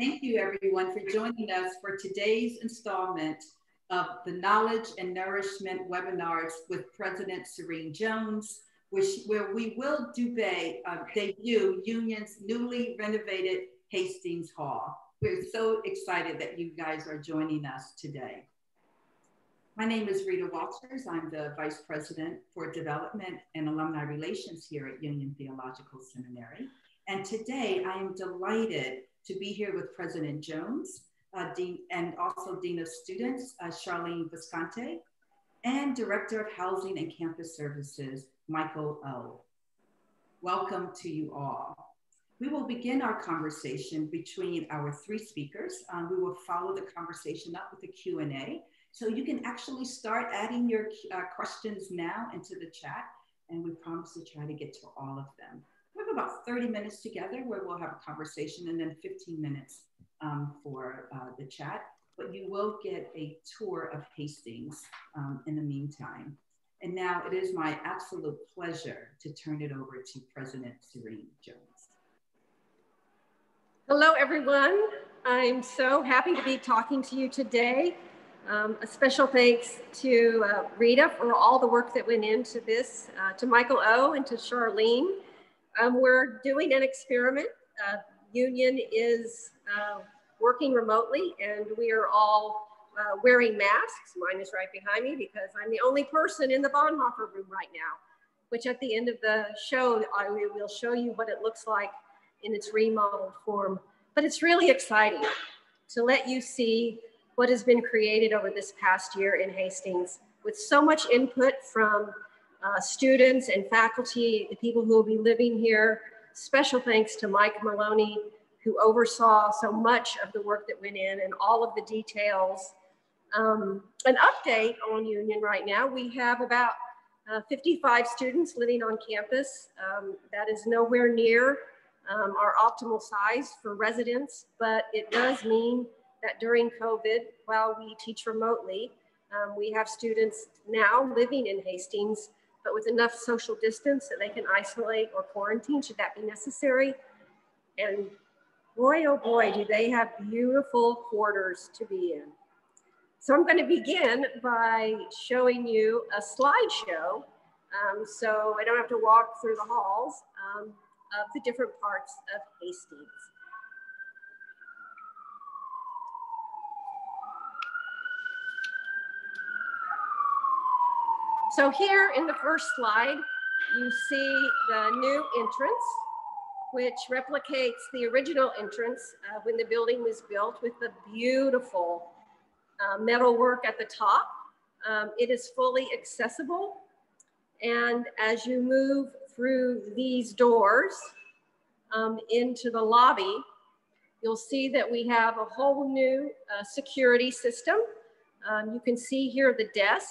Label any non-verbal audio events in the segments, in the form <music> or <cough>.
Thank you everyone for joining us for today's installment of the Knowledge and Nourishment webinars with President Serene Jones, which, where we will debate, uh, debut Union's newly renovated Hastings Hall. We're so excited that you guys are joining us today. My name is Rita Walters. I'm the Vice President for Development and Alumni Relations here at Union Theological Seminary. And today I am delighted to be here with President Jones, uh, Dean, and also Dean of Students, uh, Charlene Visconti, and Director of Housing and Campus Services, Michael O. Welcome to you all. We will begin our conversation between our three speakers. Um, we will follow the conversation up with a Q&A. So you can actually start adding your uh, questions now into the chat, and we promise to try to get to all of them. About 30 minutes together where we'll have a conversation and then 15 minutes um, for uh, the chat, but you will get a tour of Hastings um, in the meantime. And now it is my absolute pleasure to turn it over to President Serene Jones. Hello, everyone. I'm so happy to be talking to you today. Um, a special thanks to uh, Rita for all the work that went into this, uh, to Michael O and to Charlene. Um, we're doing an experiment. Uh, Union is uh, working remotely and we are all uh, wearing masks. Mine is right behind me because I'm the only person in the Bonhoeffer room right now, which at the end of the show, I will show you what it looks like in its remodeled form. But it's really exciting to let you see what has been created over this past year in Hastings with so much input from uh, students and faculty, the people who will be living here. Special thanks to Mike Maloney, who oversaw so much of the work that went in and all of the details. Um, an update on Union right now, we have about uh, 55 students living on campus. Um, that is nowhere near um, our optimal size for residents, but it does mean that during COVID, while we teach remotely, um, we have students now living in Hastings but with enough social distance that they can isolate or quarantine should that be necessary. And boy, oh boy, do they have beautiful quarters to be in. So I'm going to begin by showing you a slideshow. Um, so I don't have to walk through the halls um, of the different parts of Hastings. So here in the first slide, you see the new entrance, which replicates the original entrance uh, when the building was built with the beautiful uh, metal work at the top. Um, it is fully accessible. And as you move through these doors um, into the lobby, you'll see that we have a whole new uh, security system. Um, you can see here the desk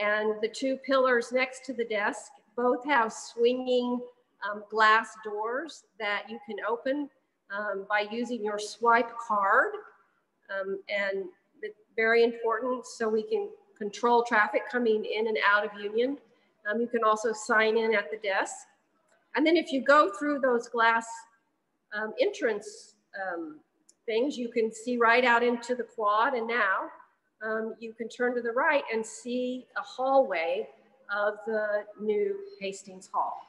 and the two pillars next to the desk both have swinging um, glass doors that you can open um, by using your swipe card. Um, and it's very important so we can control traffic coming in and out of Union. Um, you can also sign in at the desk. And then if you go through those glass um, entrance um, things, you can see right out into the quad. And now um, you can turn to the right and see a hallway of the new Hastings Hall.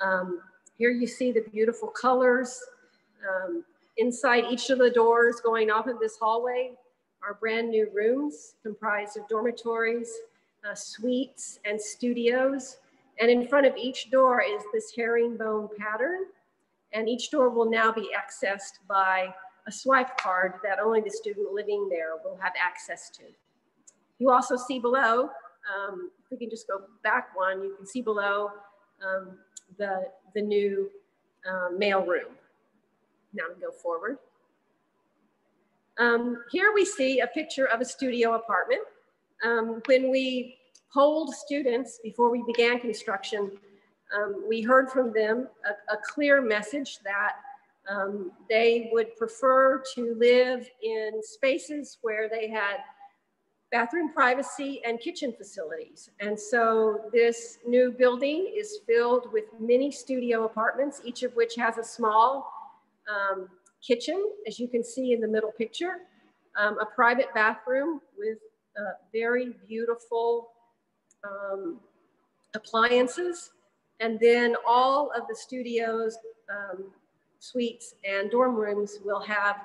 Um, here you see the beautiful colors. Um, inside each of the doors going off of this hallway are brand new rooms comprised of dormitories, uh, suites, and studios. And in front of each door is this herringbone pattern. And each door will now be accessed by a swipe card that only the student living there will have access to. You also see below, um, if we can just go back one, you can see below um, the, the new um, mail room. Now we go forward. Um, here we see a picture of a studio apartment. Um, when we polled students before we began construction, um, we heard from them a, a clear message that um, they would prefer to live in spaces where they had bathroom privacy and kitchen facilities. And so this new building is filled with many studio apartments, each of which has a small um, kitchen, as you can see in the middle picture, um, a private bathroom with uh, very beautiful um, appliances, and then all of the studios, um, suites, and dorm rooms will have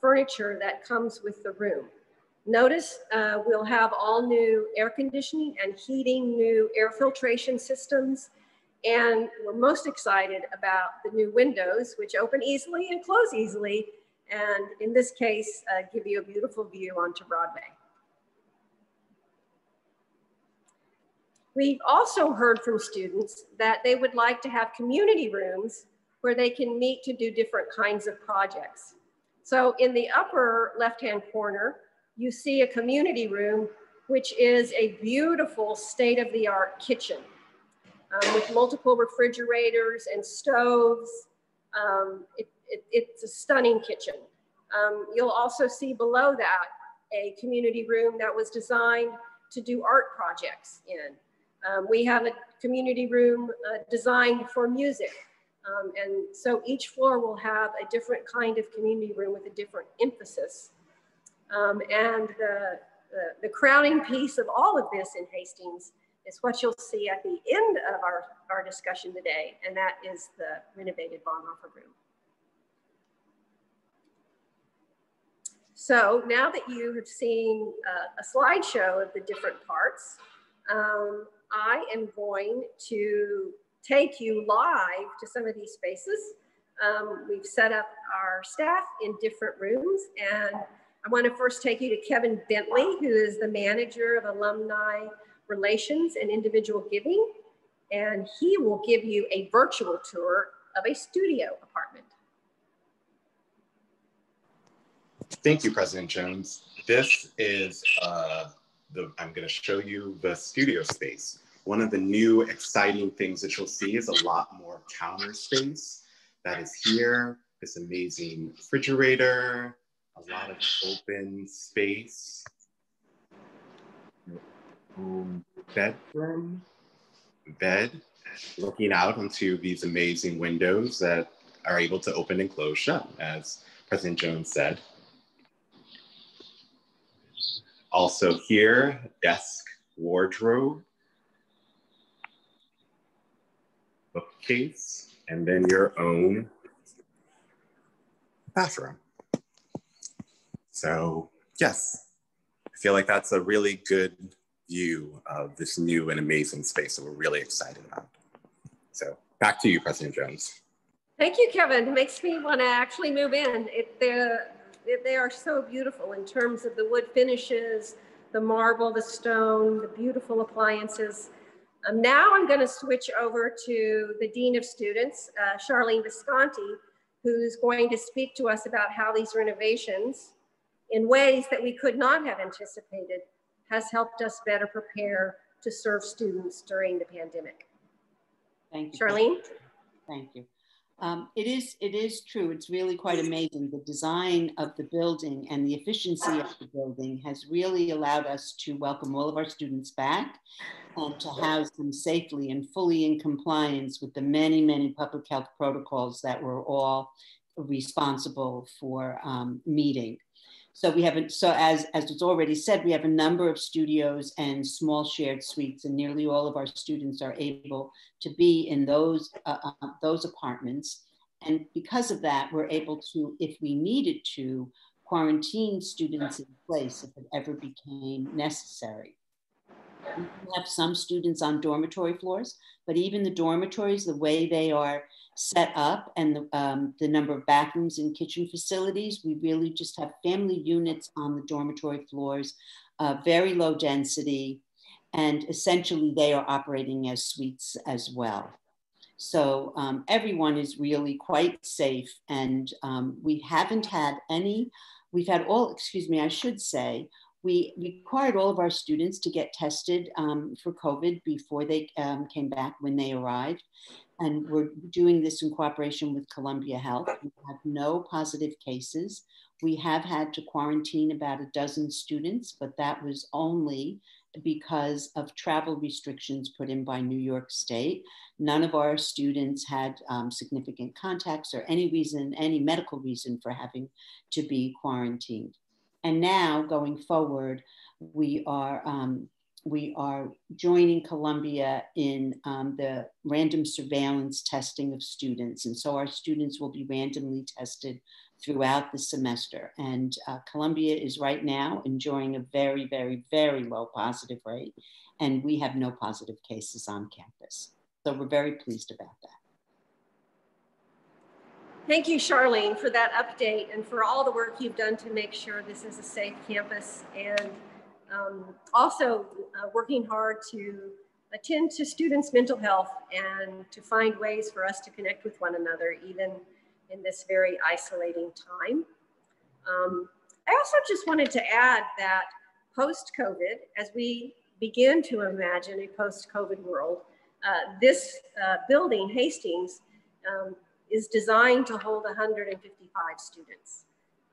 furniture that comes with the room. Notice uh, we'll have all new air conditioning and heating, new air filtration systems, and we're most excited about the new windows, which open easily and close easily, and in this case, uh, give you a beautiful view onto Broadway. We've also heard from students that they would like to have community rooms where they can meet to do different kinds of projects. So in the upper left-hand corner, you see a community room, which is a beautiful state-of-the-art kitchen um, with multiple refrigerators and stoves. Um, it, it, it's a stunning kitchen. Um, you'll also see below that a community room that was designed to do art projects in. Um, we have a community room uh, designed for music. Um, and so each floor will have a different kind of community room with a different emphasis. Um, and the, the, the, crowning piece of all of this in Hastings is what you'll see at the end of our, our discussion today, and that is the renovated Bonhoeffer room. So now that you have seen uh, a slideshow of the different parts, um, I am going to take you live to some of these spaces. Um, we've set up our staff in different rooms and I want to first take you to Kevin Bentley, who is the manager of alumni relations and individual giving. And he will give you a virtual tour of a studio apartment. Thank you, President Jones. This is, uh, the, I'm gonna show you the studio space. One of the new exciting things that you'll see is a lot more counter space that is here. This amazing refrigerator, a lot of open space. bedroom, bed, looking out onto these amazing windows that are able to open and close shut, as President Jones said. Also here, desk, wardrobe, bookcase, and then your own bathroom. So yes, I feel like that's a really good view of this new and amazing space that we're really excited about. So back to you, President Jones. Thank you, Kevin. It makes me want to actually move in. It, they are so beautiful in terms of the wood finishes, the marble, the stone, the beautiful appliances. Um, now I'm going to switch over to the Dean of Students, uh, Charlene Visconti, who's going to speak to us about how these renovations, in ways that we could not have anticipated, has helped us better prepare to serve students during the pandemic. Thank you. Charlene? Thank you. Um, it is it is true. It's really quite amazing. The design of the building and the efficiency of the building has really allowed us to welcome all of our students back and to house them safely and fully in compliance with the many many public health protocols that we're all responsible for um, meeting. So we have, a, so as, as was already said, we have a number of studios and small shared suites and nearly all of our students are able to be in those, uh, uh, those apartments. And because of that, we're able to, if we needed to, quarantine students in place if it ever became necessary. We have some students on dormitory floors, but even the dormitories, the way they are set up and the, um, the number of bathrooms and kitchen facilities. We really just have family units on the dormitory floors, uh, very low density, and essentially they are operating as suites as well. So um, everyone is really quite safe and um, we haven't had any, we've had all, excuse me, I should say, we required all of our students to get tested um, for COVID before they um, came back when they arrived and we're doing this in cooperation with Columbia Health. We have no positive cases. We have had to quarantine about a dozen students, but that was only because of travel restrictions put in by New York State. None of our students had um, significant contacts or any reason, any medical reason for having to be quarantined. And now going forward, we are um, we are joining Columbia in um, the random surveillance testing of students. And so our students will be randomly tested throughout the semester. And uh, Columbia is right now enjoying a very, very, very low positive rate. And we have no positive cases on campus. So we're very pleased about that. Thank you, Charlene, for that update and for all the work you've done to make sure this is a safe campus and um, also uh, working hard to attend to students' mental health and to find ways for us to connect with one another, even in this very isolating time. Um, I also just wanted to add that post-COVID, as we begin to imagine a post-COVID world, uh, this uh, building, Hastings, um, is designed to hold 155 students.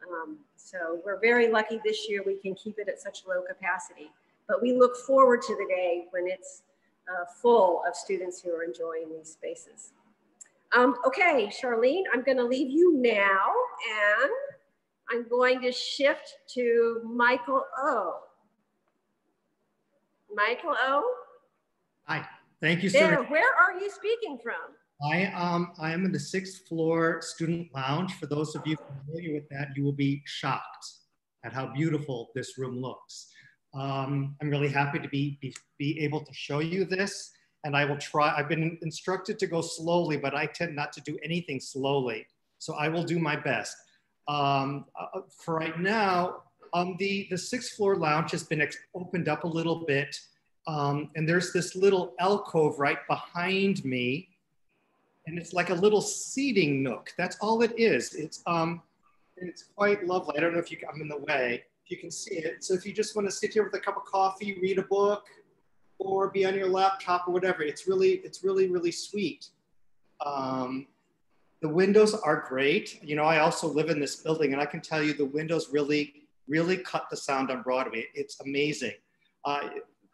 Um, so we're very lucky this year we can keep it at such low capacity. But we look forward to the day when it's uh, full of students who are enjoying these spaces. Um, okay, Charlene, I'm gonna leave you now and I'm going to shift to Michael O. Michael O. Hi, thank you, There, where are you speaking from? I, um, I am in the sixth floor student lounge. For those of you familiar with that, you will be shocked at how beautiful this room looks. Um, I'm really happy to be, be, be able to show you this and I will try, I've been instructed to go slowly, but I tend not to do anything slowly. So I will do my best. Um, uh, for right now, um, the, the sixth floor lounge has been opened up a little bit. Um, and there's this little alcove right behind me and it's like a little seating nook. That's all it is. It's um, it's quite lovely. I don't know if you, I'm in the way. If you can see it. So if you just want to sit here with a cup of coffee, read a book, or be on your laptop or whatever, it's really, it's really, really sweet. Um, the windows are great. You know, I also live in this building, and I can tell you the windows really, really cut the sound on Broadway. It's amazing. Uh,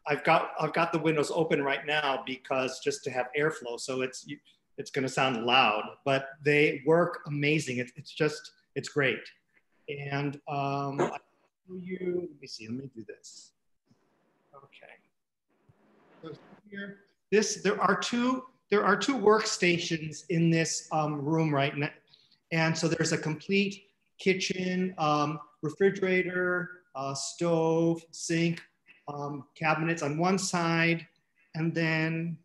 I've got I've got the windows open right now because just to have airflow. So it's you, it's going to sound loud, but they work amazing. It, it's just, it's great. And um, I you, let me see, let me do this. Okay. So here, this, there are two, there are two workstations in this um, room right now. And so there's a complete kitchen, um, refrigerator, uh, stove, sink, um, cabinets on one side, and then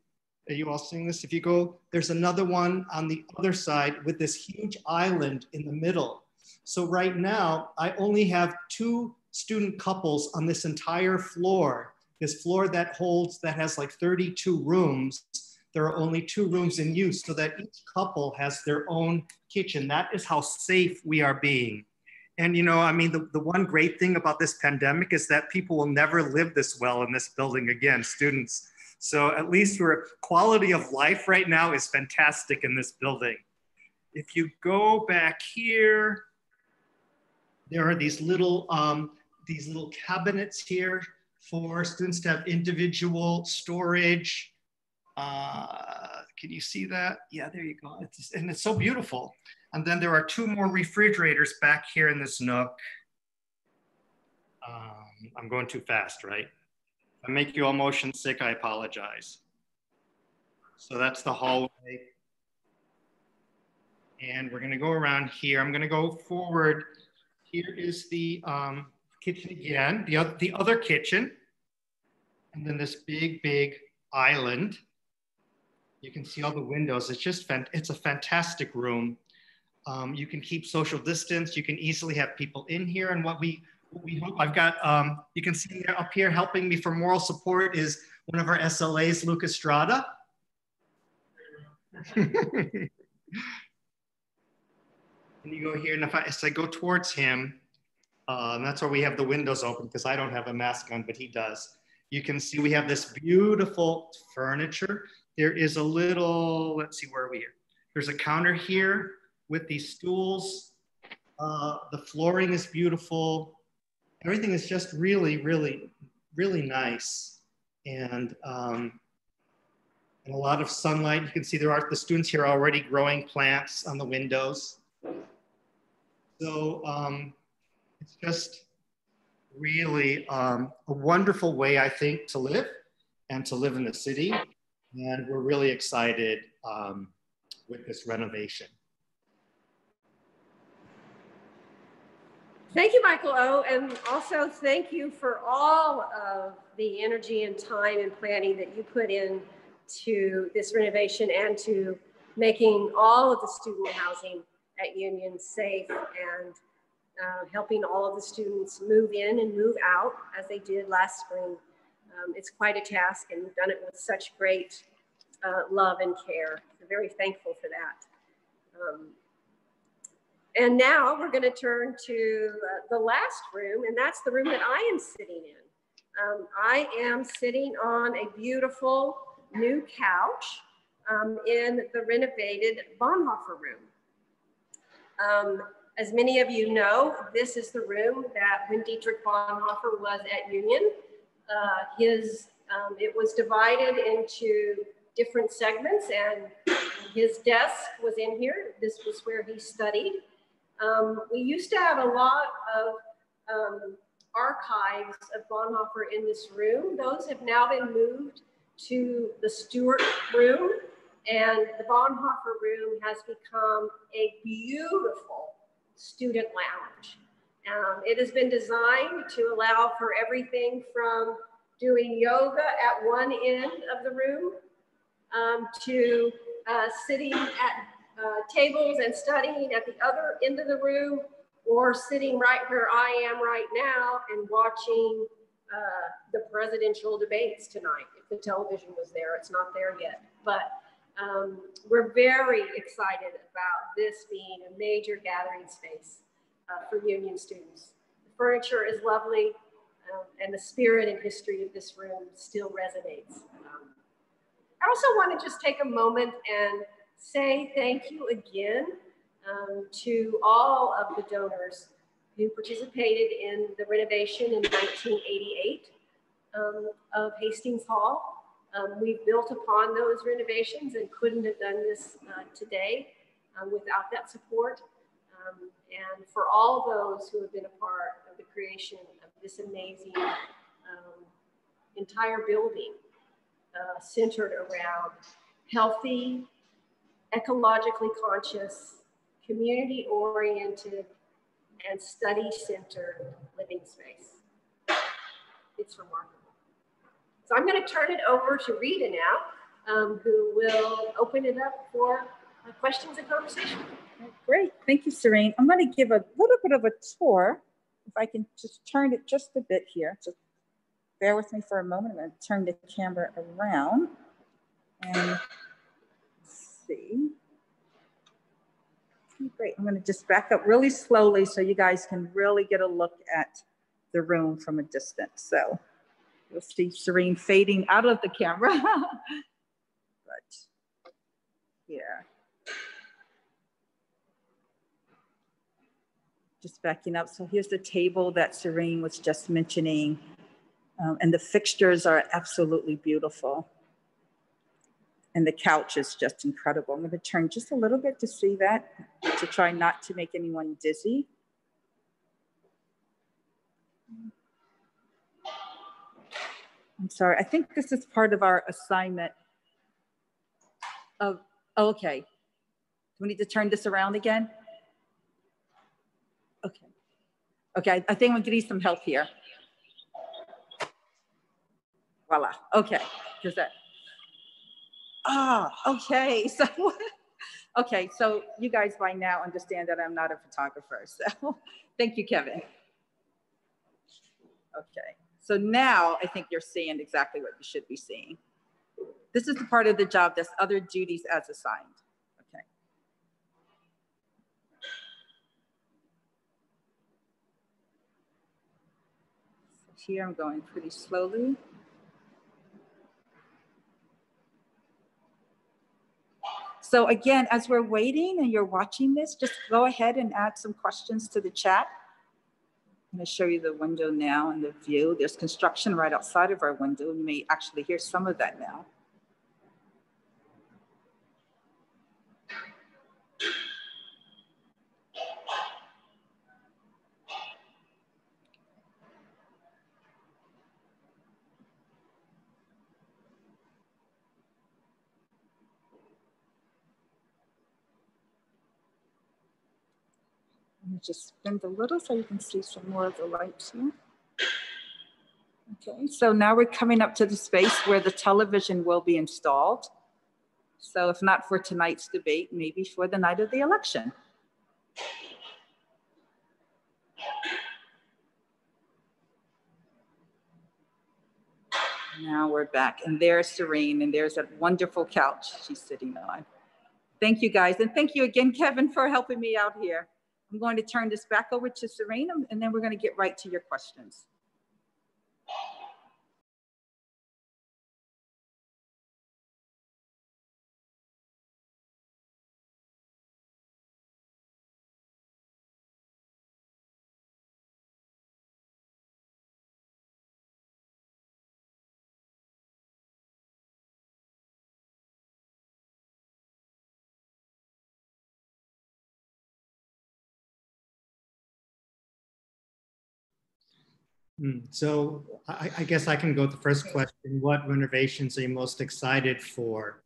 are you all seeing this? If you go, there's another one on the other side with this huge island in the middle. So right now, I only have two student couples on this entire floor. This floor that holds, that has like 32 rooms. There are only two rooms in use so that each couple has their own kitchen. That is how safe we are being. And you know, I mean, the, the one great thing about this pandemic is that people will never live this well in this building again, students. So at least your quality of life right now is fantastic in this building. If you go back here, there are these little, um, these little cabinets here for students to have individual storage. Uh, can you see that? Yeah, there you go. It's, and it's so beautiful. And then there are two more refrigerators back here in this nook. Um, I'm going too fast, right? I make you all motion sick, I apologize. So that's the hallway. And we're gonna go around here. I'm gonna go forward. Here is the um, kitchen again, the, other, the other kitchen. And then this big, big island. You can see all the windows. It's just, it's a fantastic room. Um, you can keep social distance. You can easily have people in here. And what we we hope I've got, um, you can see up here helping me for moral support is one of our SLAs, Lucas Strada. <laughs> and you go here, and if I, as I go towards him, um, that's where we have the windows open because I don't have a mask on, but he does. You can see we have this beautiful furniture. There is a little, let's see, where are we here? There's a counter here with these stools. Uh, the flooring is beautiful everything is just really, really really nice. And, um, and a lot of sunlight. You can see there are the students here already growing plants on the windows. So um, it's just really um, a wonderful way, I think, to live and to live in the city. And we're really excited um, with this renovation. Thank you, Michael O. And also thank you for all of the energy and time and planning that you put in to this renovation and to making all of the student housing at Union safe and uh, helping all of the students move in and move out as they did last spring. Um, it's quite a task and you've done it with such great uh, love and care. We're very thankful for that. Um, and now we're going to turn to uh, the last room, and that's the room that I am sitting in. Um, I am sitting on a beautiful new couch um, in the renovated Bonhoeffer room. Um, as many of you know, this is the room that when Dietrich Bonhoeffer was at Union, uh, his, um, it was divided into different segments and his desk was in here. This was where he studied. Um, we used to have a lot of um, archives of Bonhoeffer in this room. Those have now been moved to the Stewart room and the Bonhoeffer room has become a beautiful student lounge. Um, it has been designed to allow for everything from doing yoga at one end of the room um, to uh, sitting at uh, tables and studying at the other end of the room or sitting right where I am right now and watching uh, the presidential debates tonight. If the television was there, it's not there yet. But um, we're very excited about this being a major gathering space uh, for union students. The furniture is lovely um, and the spirit and history of this room still resonates. Um, I also want to just take a moment and say thank you again um, to all of the donors who participated in the renovation in 1988 um, of Hastings Hall. Um, we've built upon those renovations and couldn't have done this uh, today um, without that support. Um, and for all those who have been a part of the creation of this amazing um, entire building uh, centered around healthy, ecologically conscious, community oriented, and study centered living space. It's remarkable. So I'm going to turn it over to Rita now, um, who will open it up for uh, questions and conversation. Great, thank you, Serene. I'm going to give a little bit of a tour. If I can just turn it just a bit here. Just bear with me for a moment. I'm going to turn the camera around and see. Great, I'm gonna just back up really slowly so you guys can really get a look at the room from a distance. So you'll see Serene fading out of the camera. <laughs> but here. Just backing up. So here's the table that Serene was just mentioning. Um, and the fixtures are absolutely beautiful and the couch is just incredible. I'm to turn just a little bit to see that to try not to make anyone dizzy. I'm sorry, I think this is part of our assignment of, okay. Do we need to turn this around again? Okay. Okay, I think gonna need some help here. Voila, okay, does that, Ah, okay. <laughs> So, okay. So you guys by now understand that I'm not a photographer. So <laughs> thank you, Kevin. Okay. So now I think you're seeing exactly what you should be seeing. This is the part of the job that's other duties as assigned. Okay. So here I'm going pretty slowly. So again, as we're waiting and you're watching this, just go ahead and add some questions to the chat. I'm to show you the window now and the view. There's construction right outside of our window. You may actually hear some of that now. Just spin a little so you can see some more of the lights here. Okay, so now we're coming up to the space where the television will be installed. So if not for tonight's debate, maybe for the night of the election. Now we're back and there's Serene and there's that wonderful couch she's sitting on. Thank you guys. And thank you again, Kevin, for helping me out here. I'm going to turn this back over to Serena and then we're going to get right to your questions. So I, I, guess I can go with the first question. What renovations are you most excited for?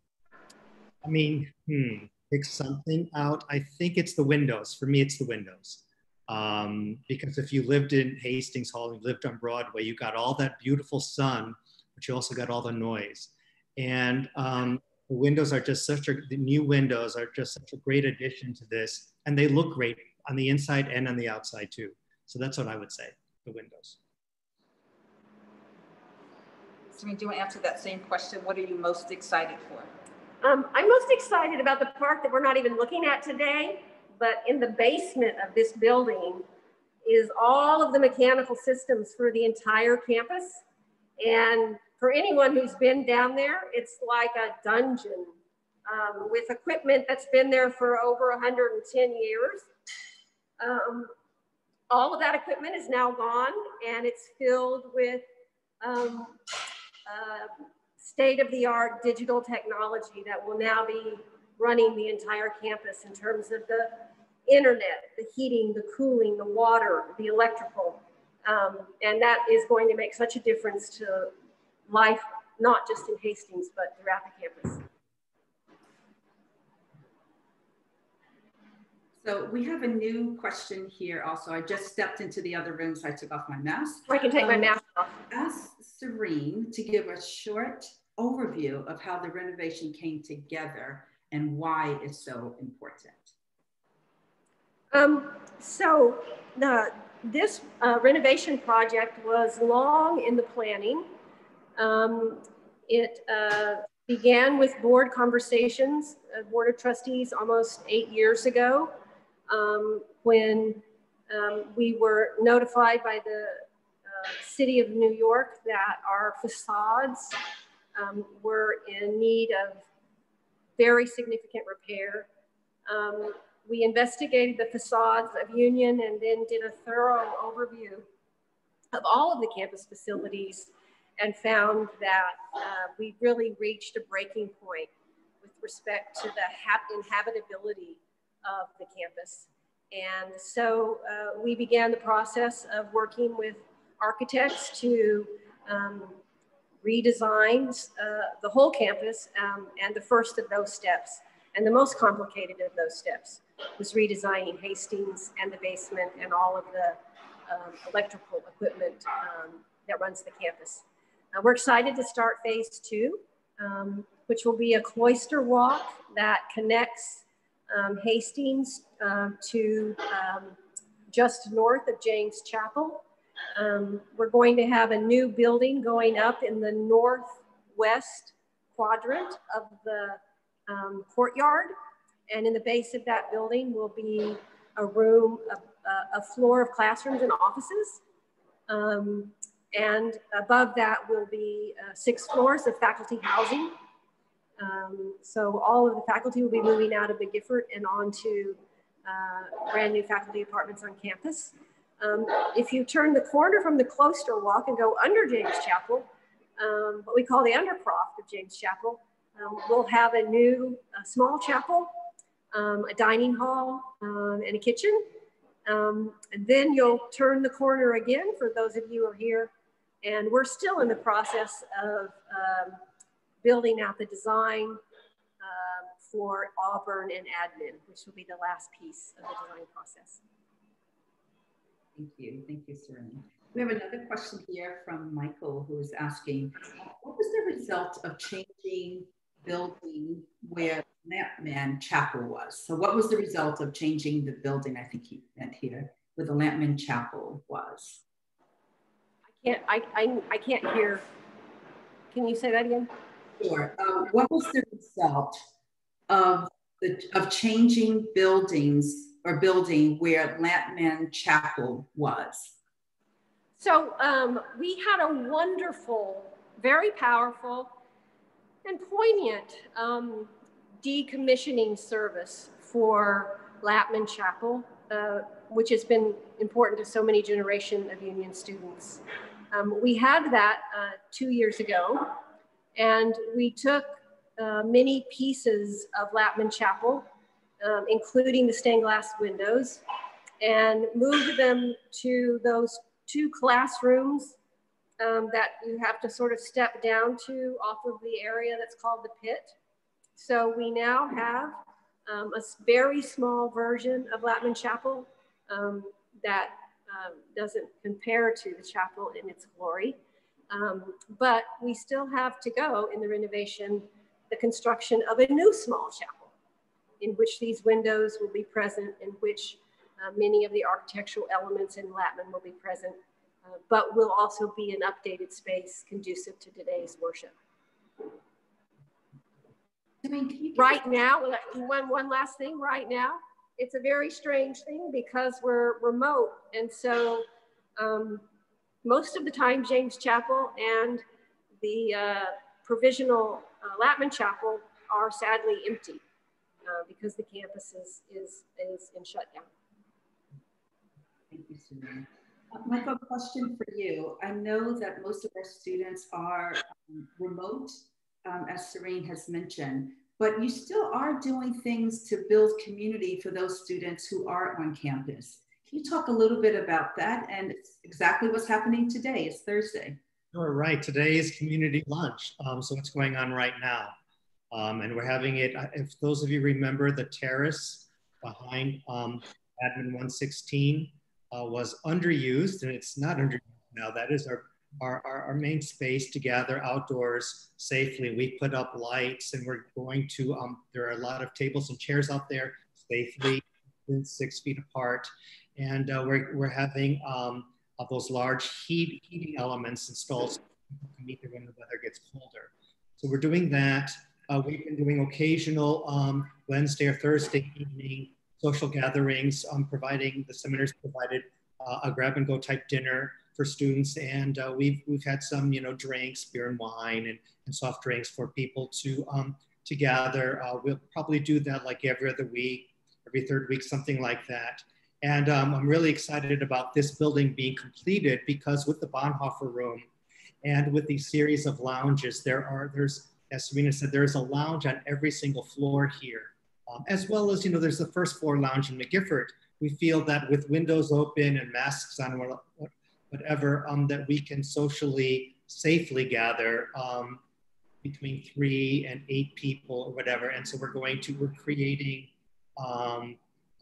I mean, hmm, pick something out. I think it's the windows. For me, it's the windows. Um, because if you lived in Hastings Hall, you lived on Broadway, you got all that beautiful sun, but you also got all the noise. And um, the windows are just such a, the new windows are just such a great addition to this. And they look great on the inside and on the outside too. So that's what I would say, the windows. So, do you want to answer that same question? What are you most excited for? Um, I'm most excited about the park that we're not even looking at today, but in the basement of this building is all of the mechanical systems for the entire campus. And for anyone who's been down there, it's like a dungeon um, with equipment that's been there for over 110 years. Um, all of that equipment is now gone and it's filled with um, uh, state-of-the-art digital technology that will now be running the entire campus in terms of the internet, the heating, the cooling, the water, the electrical. Um, and that is going to make such a difference to life, not just in Hastings, but throughout the campus. So we have a new question here also. I just stepped into the other room, so I took off my mask. I can take um, my mask off. Serene to give a short overview of how the renovation came together and why it's so important. Um, so the, this uh, renovation project was long in the planning. Um, it uh, began with board conversations, uh, board of trustees almost eight years ago um, when um, we were notified by the city of New York that our facades um, were in need of very significant repair. Um, we investigated the facades of Union and then did a thorough overview of all of the campus facilities and found that uh, we really reached a breaking point with respect to the inhabitability of the campus. And so uh, we began the process of working with architects to um, redesign uh, the whole campus. Um, and the first of those steps, and the most complicated of those steps, was redesigning Hastings and the basement and all of the um, electrical equipment um, that runs the campus. Uh, we're excited to start phase two, um, which will be a cloister walk that connects um, Hastings uh, to just north of James Chapel. Um, we're going to have a new building going up in the northwest quadrant of the um, courtyard. And in the base of that building will be a room, a, a floor of classrooms and offices. Um, and above that will be uh, six floors of faculty housing um, so all of the faculty will be moving out of McGiffert and onto uh, brand new faculty apartments on campus. Um, if you turn the corner from the cloister walk and go under James Chapel, um, what we call the undercroft of James Chapel, um, we'll have a new a small chapel, um, a dining hall, um, and a kitchen. Um, and then you'll turn the corner again for those of you who are here. And we're still in the process of building out the design uh, for Auburn and admin, which will be the last piece of the design process. Thank you. Thank you, Serena. We have another question here from Michael who is asking, what was the result of changing building where Lampman Chapel was? So what was the result of changing the building, I think he meant here, where the Lampman Chapel was? I can't, I, I, I can't hear. Can you say that again? Sure. Uh, what was the result of, the, of changing buildings or building where Lampman Chapel was? So um, we had a wonderful, very powerful, and poignant um, decommissioning service for Lampman Chapel, uh, which has been important to so many generation of Union students. Um, we had that uh, two years ago, and we took uh, many pieces of Lampman Chapel um, including the stained glass windows, and moved them to those two classrooms um, that you have to sort of step down to off of the area that's called the pit. So we now have um, a very small version of Lampman Chapel um, that um, doesn't compare to the chapel in its glory. Um, but we still have to go in the renovation, the construction of a new small chapel in which these windows will be present, in which uh, many of the architectural elements in Lampman will be present, uh, but will also be an updated space conducive to today's worship. I mean, right now, one, one last thing, right now, it's a very strange thing because we're remote. And so um, most of the time, James Chapel and the uh, provisional uh, Lampman Chapel are sadly empty uh, because the campus is, is, is in shutdown. Thank you, Susan. Uh, Michael, question for you. I know that most of our students are um, remote, um, as Serene has mentioned, but you still are doing things to build community for those students who are on campus. Can you talk a little bit about that and exactly what's happening today? It's Thursday. Sure, right. Today is community lunch. Um, so what's going on right now? Um, and we're having it, uh, if those of you remember the terrace behind um, Admin 116 uh, was underused and it's not underused now. That is our, our, our, main space to gather outdoors safely. We put up lights and we're going to, um, there are a lot of tables and chairs out there safely, six feet apart. And uh, we're, we're having um, those large heat, heating elements installed so to meet when the weather gets colder. So we're doing that. Uh, we've been doing occasional um, Wednesday or Thursday evening social gatherings, um, providing the seminars provided uh, a grab and go type dinner for students. And uh, we've, we've had some, you know, drinks, beer and wine and, and soft drinks for people to, um, to gather. Uh, we'll probably do that like every other week, every third week, something like that. And um, I'm really excited about this building being completed because with the Bonhoeffer room and with these series of lounges, there are, there's as Serena said, there's a lounge on every single floor here. Um, as well as, you know, there's the first floor lounge in McGiffert. We feel that with windows open and masks on, whatever, um, that we can socially safely gather um, between three and eight people or whatever. And so we're going to, we're creating um,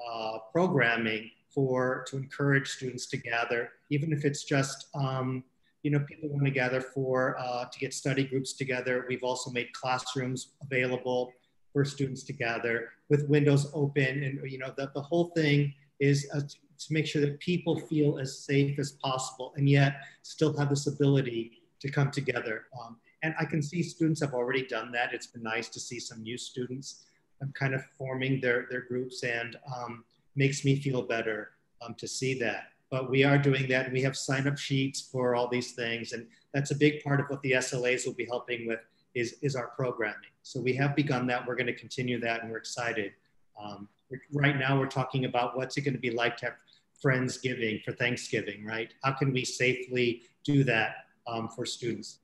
uh, programming for, to encourage students to gather, even if it's just um, you know, people want to gather for, uh, to get study groups together. We've also made classrooms available for students to gather with windows open. And, you know, the, the whole thing is uh, to make sure that people feel as safe as possible and yet still have this ability to come together. Um, and I can see students have already done that. It's been nice to see some new students um, kind of forming their, their groups and um, makes me feel better um, to see that but we are doing that. We have sign up sheets for all these things. And that's a big part of what the SLAs will be helping with is, is our programming. So we have begun that. We're going to continue that and we're excited. Um, right now we're talking about what's it going to be like to have Friendsgiving, for Thanksgiving, right? How can we safely do that um, for students?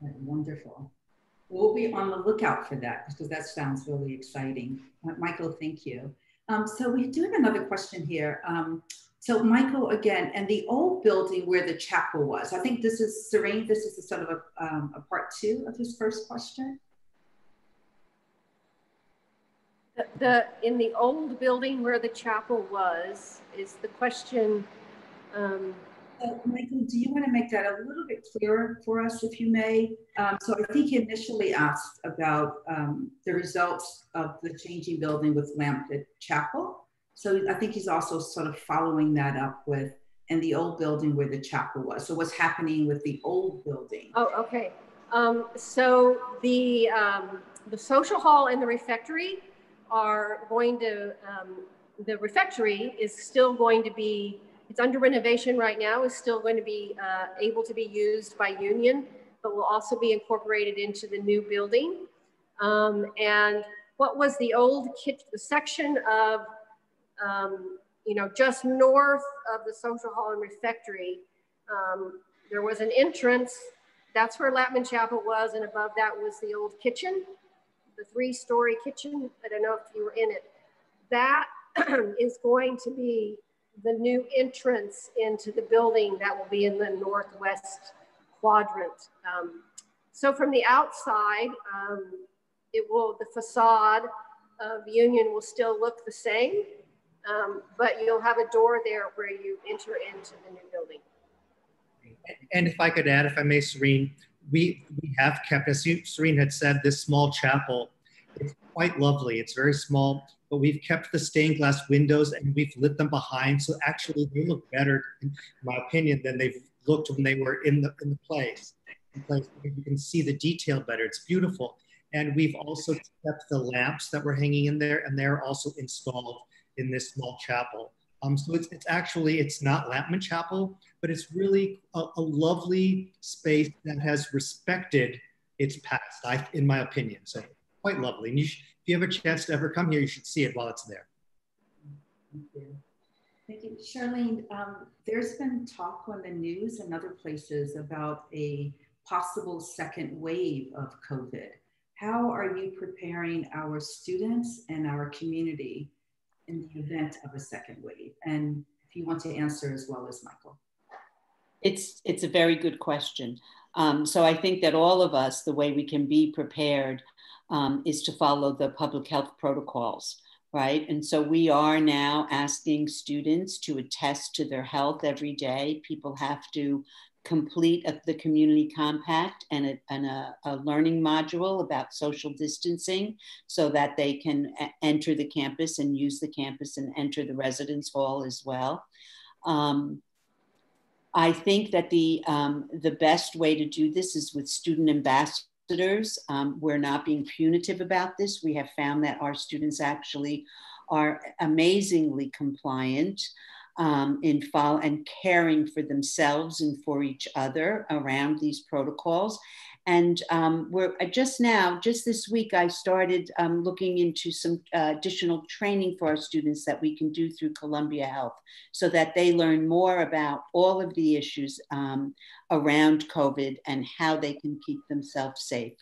Wonderful. We'll be on the lookout for that because that sounds really exciting. Michael, thank you. Um, so we do have another question here. Um, so Michael, again, and the old building where the chapel was, I think this is Serene, this is a sort of a, um, a part two of his first question. The, the, in the old building where the chapel was, is the question, um, uh, Michael, do you want to make that a little bit clearer for us, if you may? Um, so I think he initially asked about um, the results of the changing building with Lampman Chapel. So I think he's also sort of following that up with, and the old building where the chapel was. So what's happening with the old building? Oh, okay. Um, so the, um, the social hall and the refectory are going to, um, the refectory is still going to be it's under renovation right now, is still going to be uh, able to be used by Union, but will also be incorporated into the new building. Um, and what was the old kit, the section of, um, you know, just north of the social hall and refectory, um, there was an entrance. That's where Lampman Chapel was. And above that was the old kitchen, the three story kitchen. I don't know if you were in it. That <clears throat> is going to be the new entrance into the building that will be in the northwest quadrant. Um, so from the outside, um, it will, the facade of Union will still look the same, um, but you'll have a door there where you enter into the new building. And if I could add, if I may, Serene, we, we have kept, as Serene had said, this small chapel, it's quite lovely. It's very small but we've kept the stained glass windows and we've lit them behind. So actually they look better, in my opinion, than they've looked when they were in the, in the place. In place. You can see the detail better. It's beautiful. And we've also kept the lamps that were hanging in there and they're also installed in this small chapel. Um, so it's, it's actually, it's not Lampman Chapel, but it's really a, a lovely space that has respected its past, I, in my opinion. So quite lovely. And you, if you have a chance to ever come here, you should see it while it's there. Thank you. Thank you. Charlene, um, there's been talk on the news and other places about a possible second wave of COVID. How are you preparing our students and our community in the event of a second wave? And if you want to answer as well as Michael. It's, it's a very good question. Um, so I think that all of us, the way we can be prepared um, is to follow the public health protocols, right? And so we are now asking students to attest to their health every day. People have to complete a, the community compact and, a, and a, a, learning module about social distancing so that they can enter the campus and use the campus and enter the residence hall as well. Um, I think that the, um, the best way to do this is with student ambassadors ambassadors. Um, we're not being punitive about this. We have found that our students actually are amazingly compliant um, in follow and caring for themselves and for each other around these protocols. And um, we're uh, just now, just this week, I started um, looking into some uh, additional training for our students that we can do through Columbia Health so that they learn more about all of the issues um, around COVID and how they can keep themselves safe.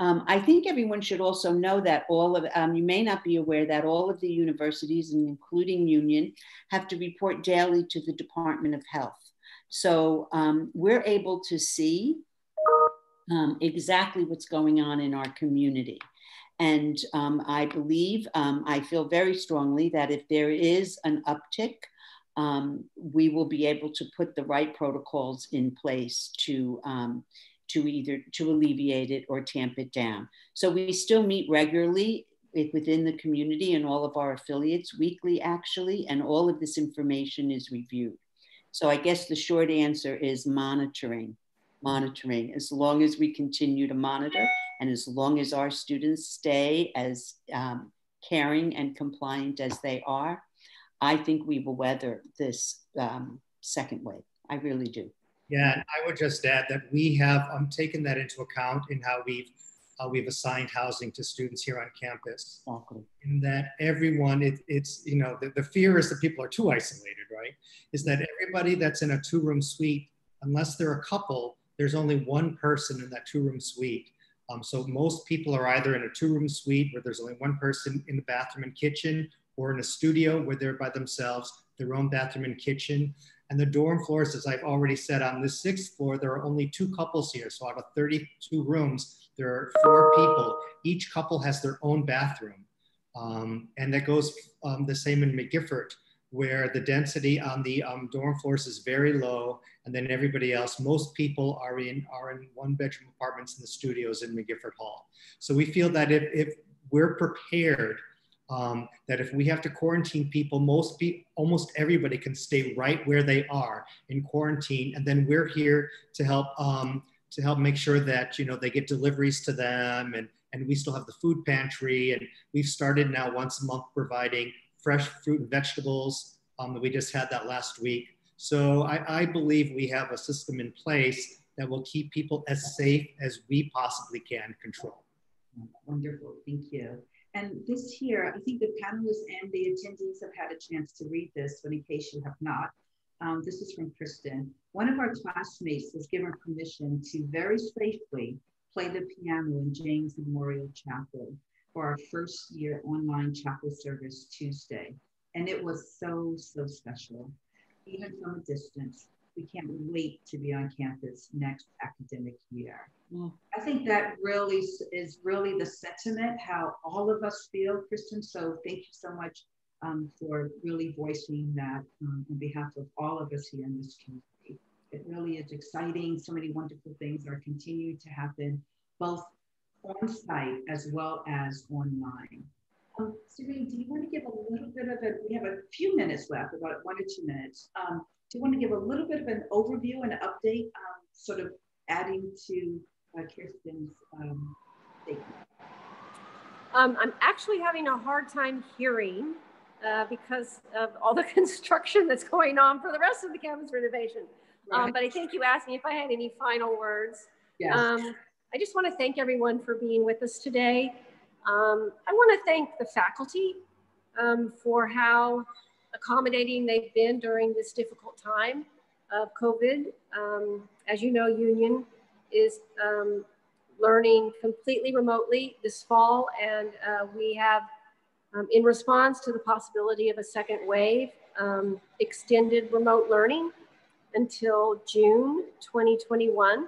Um, I think everyone should also know that all of, um, you may not be aware that all of the universities, and including Union, have to report daily to the Department of Health. So um, we're able to see um, exactly what's going on in our community. And um, I believe, um, I feel very strongly that if there is an uptick, um, we will be able to put the right protocols in place to, um, to either to alleviate it or tamp it down. So we still meet regularly within the community and all of our affiliates weekly actually, and all of this information is reviewed. So I guess the short answer is monitoring monitoring. As long as we continue to monitor and as long as our students stay as um, caring and compliant as they are, I think we will weather this um, second wave. I really do. Yeah, and I would just add that we have um, taken that into account in how we've how we've assigned housing to students here on campus. In that everyone, it, it's you know the, the fear is that people are too isolated, right? is that everybody that's in a two room suite, unless they're a couple, there's only one person in that two room suite. Um, so most people are either in a two room suite where there's only one person in the bathroom and kitchen or in a studio where they're by themselves, their own bathroom and kitchen. And the dorm floors, as I've already said, on the sixth floor, there are only two couples here. So out of 32 rooms, there are four people. Each couple has their own bathroom. Um, and that goes um, the same in McGiffert, where the density on the um, dorm floors is very low. And then everybody else, most people are in, are in one bedroom apartments in the studios in McGiffert Hall. So we feel that if, if we're prepared um, that if we have to quarantine people, most be, almost everybody can stay right where they are in quarantine, and then we're here to help um, to help make sure that you know they get deliveries to them, and and we still have the food pantry, and we've started now once a month providing fresh fruit and vegetables. Um, we just had that last week, so I, I believe we have a system in place that will keep people as safe as we possibly can control. Wonderful, thank you. And this here, I think the panelists and the attendees have had a chance to read this, but in case you have not, um, this is from Kristen. One of our classmates was given permission to very safely play the piano in James Memorial Chapel for our first year online chapel service Tuesday. And it was so, so special, even from a distance we can't wait to be on campus next academic year. Mm. I think that really is really the sentiment, how all of us feel, Kristen. So thank you so much um, for really voicing that um, on behalf of all of us here in this community. It really is exciting. So many wonderful things are continuing to happen, both on site as well as online. Um, Serene, do you want to give a little bit of a, we have a few minutes left, about one or two minutes. Um, do you want to give a little bit of an overview and update, um, sort of adding to uh, Kirsten's um, statement? Um, I'm actually having a hard time hearing uh, because of all the <laughs> construction that's going on for the rest of the campus renovation. Um, right. but I think you asked me if I had any final words. Yeah. Um, I just want to thank everyone for being with us today. Um, I want to thank the faculty for how accommodating they've been during this difficult time of COVID. Um, as you know, Union is um, learning completely remotely this fall, and uh, we have, um, in response to the possibility of a second wave, um, extended remote learning until June 2021.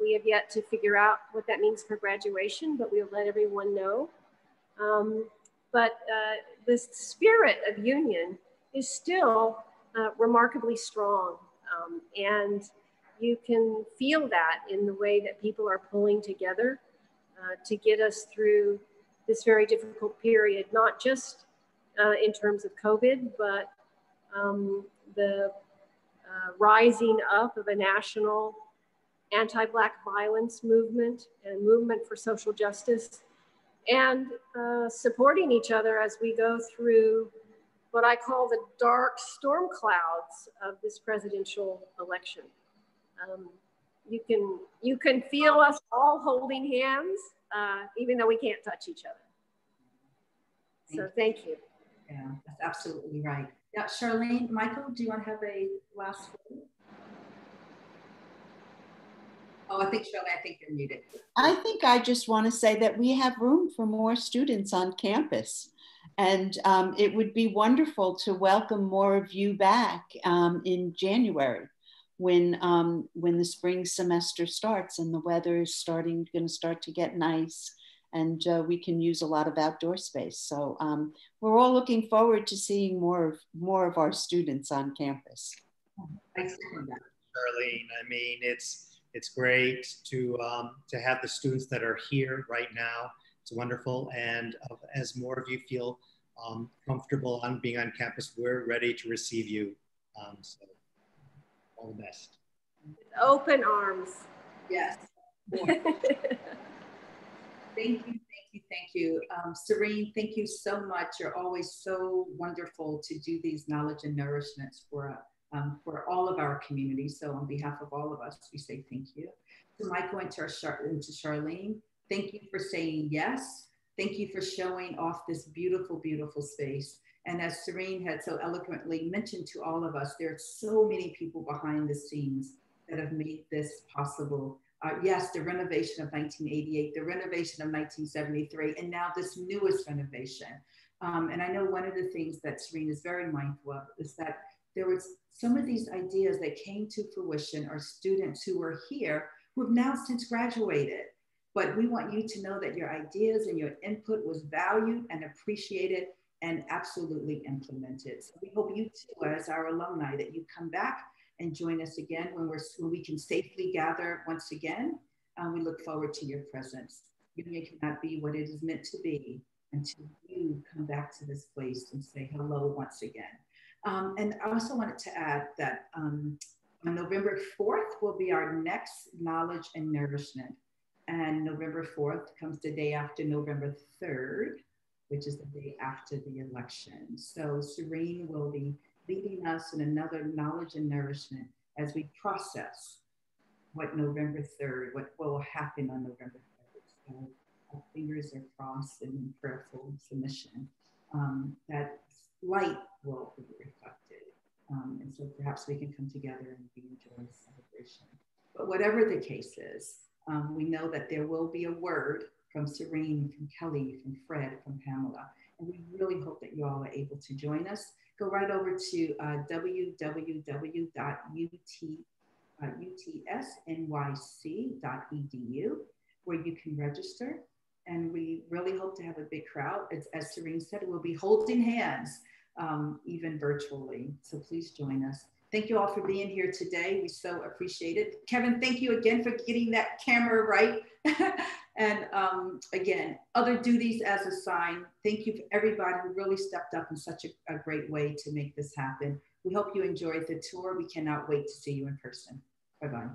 We have yet to figure out what that means for graduation, but we'll let everyone know. Um, but uh, the spirit of Union is still uh, remarkably strong. Um, and you can feel that in the way that people are pulling together uh, to get us through this very difficult period, not just uh, in terms of COVID, but um, the uh, rising up of a national anti-Black violence movement and movement for social justice and uh, supporting each other as we go through what I call the dark storm clouds of this presidential election. Um, you can you can feel us all holding hands, uh, even though we can't touch each other. Thank so thank you. Yeah, that's absolutely right. Yeah, Charlene, Michael, do you want to have a last word? Oh, I think Charlene, I think you're muted. I think I just want to say that we have room for more students on campus. And um, it would be wonderful to welcome more of you back um, in January when, um, when the spring semester starts and the weather is starting, going to start to get nice and uh, we can use a lot of outdoor space. So um, we're all looking forward to seeing more of, more of our students on campus. Thanks, Charlene. I mean, it's, it's great to, um, to have the students that are here right now it's wonderful. And uh, as more of you feel um, comfortable on being on campus, we're ready to receive you. Um, so all the best. Open arms. Yes. <laughs> thank you, thank you, thank you. Um, Serene, thank you so much. You're always so wonderful to do these knowledge and nourishments for, um, for all of our community. So on behalf of all of us, we say thank you. To Michael and to, Char and to Charlene, Thank you for saying yes. Thank you for showing off this beautiful, beautiful space. And as Serene had so eloquently mentioned to all of us, there are so many people behind the scenes that have made this possible. Uh, yes, the renovation of 1988, the renovation of 1973, and now this newest renovation. Um, and I know one of the things that Serene is very mindful of is that there was some of these ideas that came to fruition are students who were here who have now since graduated. But we want you to know that your ideas and your input was valued and appreciated and absolutely implemented. So we hope you too, as our alumni, that you come back and join us again when, we're, when we can safely gather once again. Um, we look forward to your presence. Union cannot be what it is meant to be until you come back to this place and say hello once again. Um, and I also wanted to add that um, on November 4th will be our next knowledge and nourishment. And November 4th comes the day after November 3rd which is the day after the election. So Serene will be leading us in another knowledge and nourishment as we process what November 3rd, what will happen on November 3rd. So our fingers are crossed in prayerful submission. Um, that light will be reflected. Um, and so perhaps we can come together and be in joyous celebration. But whatever the case is, um, we know that there will be a word from Serene, from Kelly, from Fred, from Pamela. And we really hope that you all are able to join us. Go right over to uh, www.utsnyc.edu where you can register. And we really hope to have a big crowd. As, as Serene said, we'll be holding hands um, even virtually. So please join us. Thank you all for being here today. We so appreciate it. Kevin, thank you again for getting that camera right. <laughs> And um, again, other duties as assigned. Thank you for everybody who really stepped up in such a, a great way to make this happen. We hope you enjoyed the tour. We cannot wait to see you in person. Bye-bye.